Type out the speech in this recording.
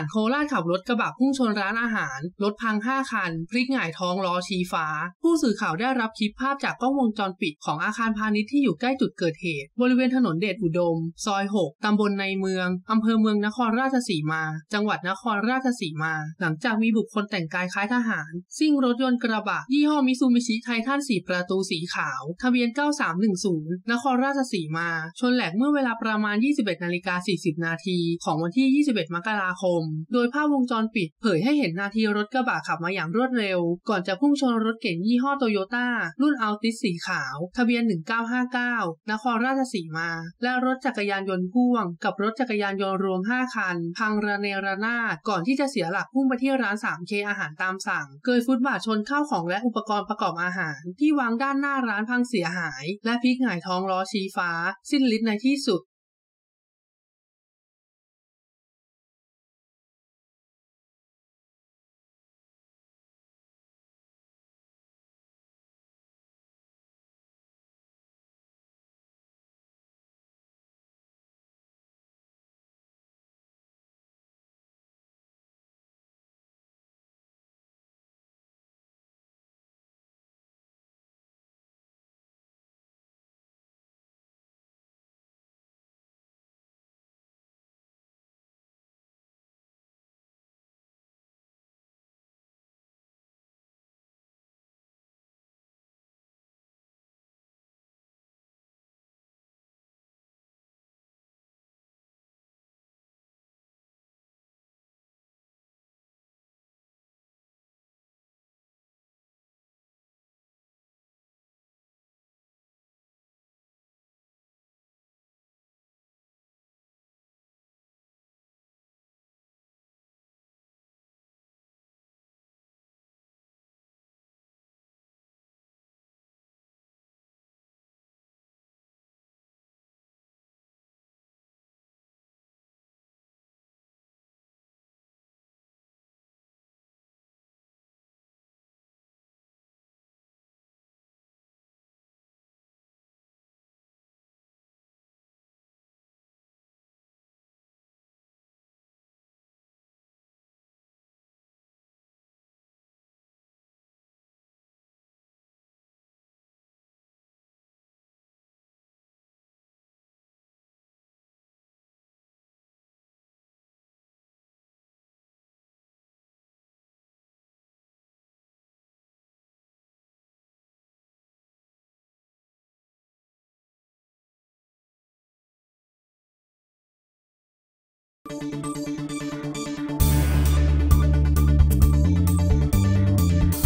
ารโคราชขับรถกระบะพุ่งชนร้านอาหาร รถพัง 5 คัน พลิกหงายท้องล้อชี้ฟ้า ผู้สื่อข่าวได้รับคลิปภาพจากกล้องวงจรปิดของอาคารพาณิชย์ที่อยู่ใกล้จุดเกิดเหตุ บริเวณถนนเดชอุดม ซอย 6 ตำบลในเมือง อำเภอเมืองนครราชสีมา จังหวัดนครราชสีมา หลังจากมีบุคคลแต่งกายคล้ายทหาร ซิ่งรถยนต์กระบะ ยี่ห้อมิซูมิชิไททัน4ประตูสีขาว ทะเบียน 9310 นครราชสีมา ชนแหลกเมื่อเวลาประมาณ 21นาฬิกา40 นาทีของวันที่ 21 มกราคมโดยภาพวงจรปิดเผยให้เห็นนาทีรถกระบะขับมาอย่างรวดเร็ว ก่อนจะพุ่งชนรถเก๋งยี่ห้อโตโยต้ารุ่นอัลติสสีขาว ทะเบียน 1959 นครราชสีมา และรถจักรยานยนต์พ่วง กับรถจักรยานยนต์รวม 5 คัน พังระเนระนาดก่อนที่จะเสียหลักพุ่งไปที่ร้าน 3K อาหารตามสั่ง เกยฟุตบาทชนข้าวของและอุปกรณ์ประกอบอาหาร ที่วางด้านหน้าร้านพังเสียหาย และพลิกหงายท้องล้อชี้ฟ้า สิ้นฤทธิ์ในที่สุด